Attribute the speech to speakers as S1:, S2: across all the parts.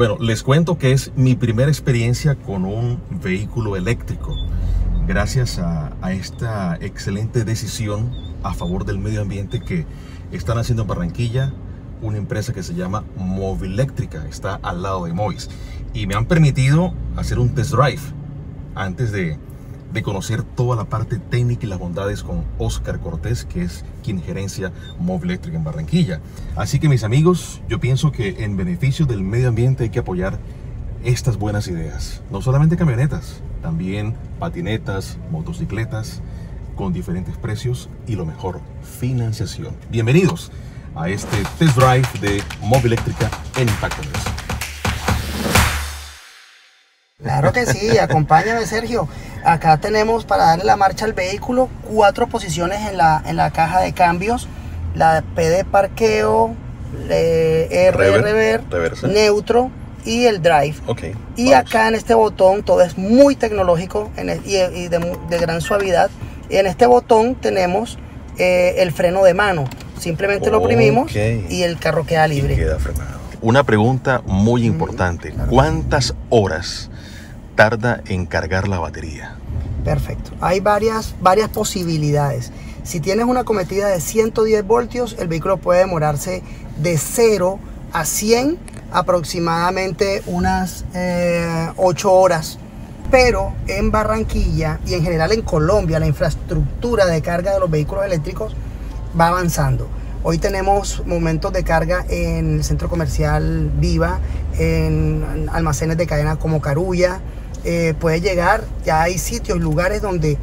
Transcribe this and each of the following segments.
S1: Bueno, les cuento que es mi primera experiencia con un vehículo eléctrico. Gracias a, esta excelente decisión a favor del medio ambiente que están haciendo en Barranquilla una empresa que se llama Moviléctrica, está al lado de Mois. Y me han permitido hacer un test drive antes de, de conocer toda la parte técnica y las bondades con Oscar Cortés, que es quien gerencia Moviléctrica en Barranquilla. Así que mis amigos, yo pienso que en beneficio del medio ambiente hay que apoyar estas buenas ideas. No solamente camionetas, también patinetas, motocicletas, con diferentes precios y lo mejor, financiación. Bienvenidos a este test drive de Moviléctrica en Impacto News.
S2: Claro que sí, acompáñame Sergio. Acá tenemos para darle la marcha al vehículo cuatro posiciones en la, en la caja de cambios. La P de parqueo, R de
S1: Rever-
S2: rever,
S1: reversa.
S2: neutro y el drive. Y
S1: vamos.
S2: acá en este botón todo es muy tecnológico en el- y, y de, gran suavidad. Y en este botón tenemos eh, el freno de mano. Simplemente lo oprimimos y el carro queda
S1: Y
S2: libre.
S1: queda frenado. Una pregunta muy importante. ¿Cuántas horas tarda en cargar la batería?
S2: Perfecto. Hay varias, varias posibilidades. Si tienes una cometida de 110 voltios, el vehículo puede demorarse de 0 a 100 aproximadamente unas 8 horas. Pero en Barranquilla y en general en Colombia, la infraestructura de carga de los vehículos eléctricos va avanzando. Hoy tenemos momentos de carga en el centro comercial Viva, en almacenes de cadena como Carulla. Eh, puedes llegar, ya hay sitios, lugares donde,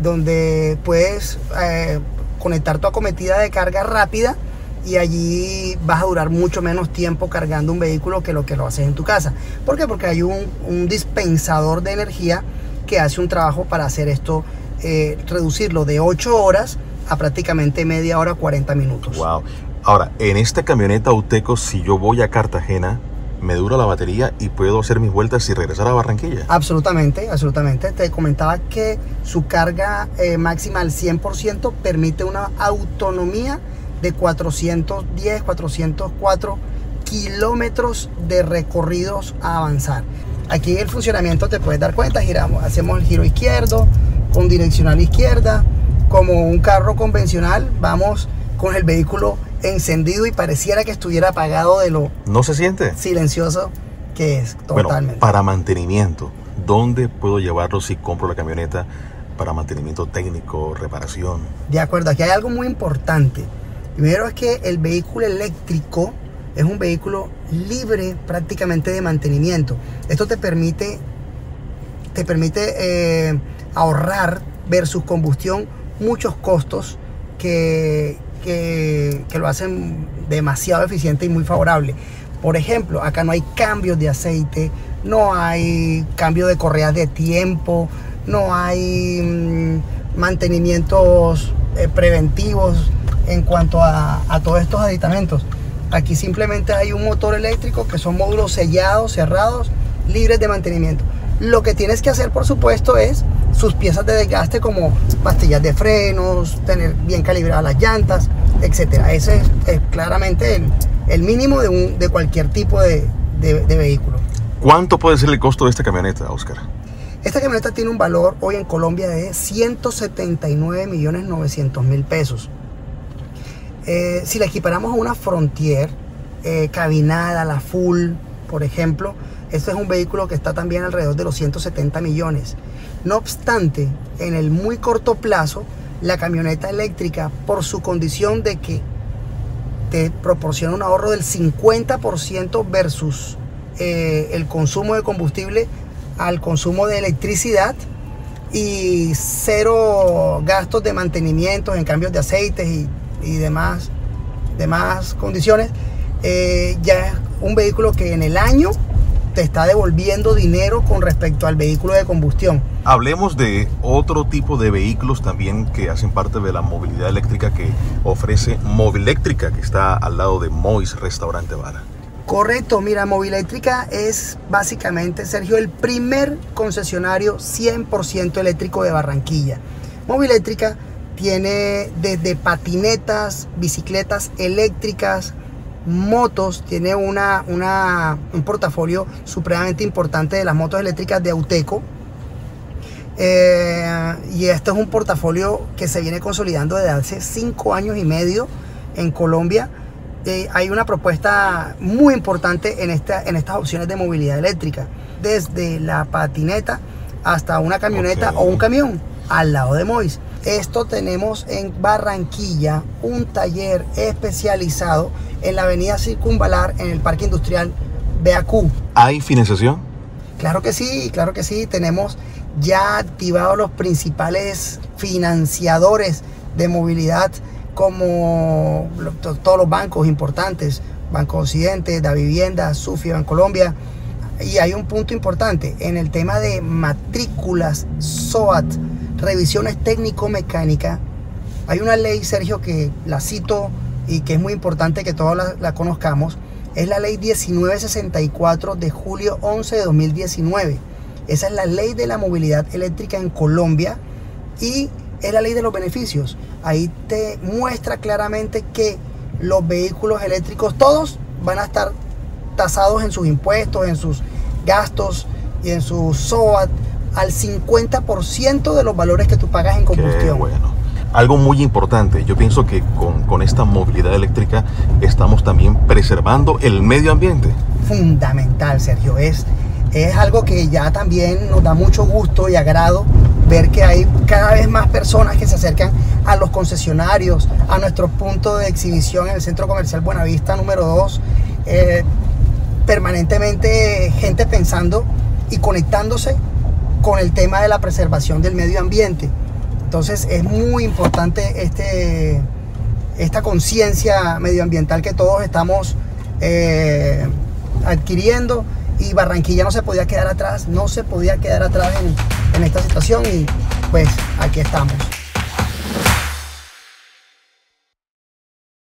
S2: donde puedes eh, conectar tu acometida de carga rápida y allí vas a durar mucho menos tiempo cargando un vehículo que lo que lo haces en tu casa. ¿Por qué? Porque hay un, dispensador de energía que hace un trabajo para hacer esto, eh, reducirlo de 8 horas a prácticamente media hora, 40 minutos.
S1: Wow. Ahora, en esta camioneta Auteco, si yo voy a Cartagena, me dura la batería y puedo hacer mis vueltas y regresar a Barranquilla.
S2: Absolutamente, absolutamente. Te comentaba que su carga eh, máxima al 100% permite una autonomía de 410, 404 kilómetros de recorridos a avanzar. Aquí el funcionamiento te puedes dar cuenta, giramos, hacemos el giro izquierdo con direccional izquierda, como un carro convencional, vamos con el vehículo encendido y pareciera que estuviera apagado de lo
S1: ¿No se siente?
S2: silencioso que es
S1: Bueno,
S2: totalmente.
S1: para mantenimiento, ¿dónde puedo llevarlo si compro la camioneta para mantenimiento técnico, reparación?
S2: De acuerdo, aquí hay algo muy importante. Primero es que el vehículo eléctrico es un vehículo libre prácticamente de mantenimiento. Esto te permite, te permite eh, ahorrar versus combustión muchos costos que, que, lo hacen demasiado eficiente y muy favorable. Por ejemplo, acá no hay cambios de aceite, no hay cambio de correas de tiempo, no hay mm, mantenimientos eh, preventivos en cuanto a, a todos estos aditamentos. Aquí simplemente hay un motor eléctrico que son módulos sellados, cerrados, libres de mantenimiento. Lo que tienes que hacer, por supuesto, es sus piezas de desgaste como pastillas de frenos, tener bien calibradas las llantas, etc. Ese es, es claramente el, el mínimo de, un- de cualquier tipo de, de- de vehículo.
S1: ¿Cuánto puede ser el costo de esta camioneta, Oscar?
S2: Esta camioneta tiene un valor hoy en Colombia de 179 millones 900 mil pesos. Eh, si la equiparamos a una Frontier eh, cabinada, la full, por ejemplo, este es un vehículo que está también alrededor de los 170 millones. No obstante, en el muy corto plazo, la camioneta eléctrica, por su condición de que te proporciona un ahorro del 50% versus eh, el consumo de combustible al consumo de electricidad y cero gastos de mantenimiento en cambios de aceites y, demás, demás condiciones, eh, ya es un vehículo que en el año te está devolviendo dinero con respecto al vehículo de combustión.
S1: Hablemos de otro tipo de vehículos también que hacen parte de la movilidad eléctrica que ofrece Moviléctrica, que está al lado de Mois Restaurante Vara.
S2: Correcto, mira, Moviléctrica es básicamente, Sergio, el primer concesionario 100% eléctrico de Barranquilla. Moviléctrica tiene desde patinetas, bicicletas eléctricas, motos, tiene una, una, un portafolio supremamente importante de las motos eléctricas de Auteco. Eh, y este es un portafolio que se viene consolidando desde hace cinco años y medio en Colombia. Eh, hay una propuesta muy importante en, esta, en estas opciones de movilidad eléctrica, desde la patineta hasta una camioneta o un camión al lado de Mois. Esto tenemos en Barranquilla un taller especializado en la avenida Circunvalar en el Parque Industrial BAQ.
S1: ¿Hay financiación?
S2: Claro que sí, claro que sí. Tenemos ya activados los principales financiadores de movilidad como todos los bancos importantes, Banco Occidente, Da Vivienda, Sufi, Colombia. Y hay un punto importante en el tema de matrículas SOAT, revisiones técnico-mecánicas. Hay una ley, Sergio, que la cito y que es muy importante que todos la, la conozcamos. Es la ley 1964 de julio 11 de 2019. Esa es la ley de la movilidad eléctrica en Colombia y es la ley de los beneficios. Ahí te muestra claramente que los vehículos eléctricos todos van a estar tasados en sus impuestos, en sus gastos y en su SOAT al 50% de los valores que tú pagas en
S1: Qué
S2: combustión.
S1: bueno. Algo muy importante, yo pienso que con, con esta movilidad eléctrica estamos también preservando el medio ambiente.
S2: fundamental, Sergio. Es, es algo que ya también nos da mucho gusto y agrado ver que hay cada vez más personas que se acercan a los concesionarios, a nuestro punto de exhibición en el Centro Comercial Buenavista número 2. Eh, permanentemente gente pensando y conectándose con el tema de la preservación del medio ambiente. Entonces es muy importante este, esta conciencia medioambiental que todos estamos eh, adquiriendo y Barranquilla no se podía quedar atrás, no se podía quedar atrás en, en esta situación y pues aquí estamos.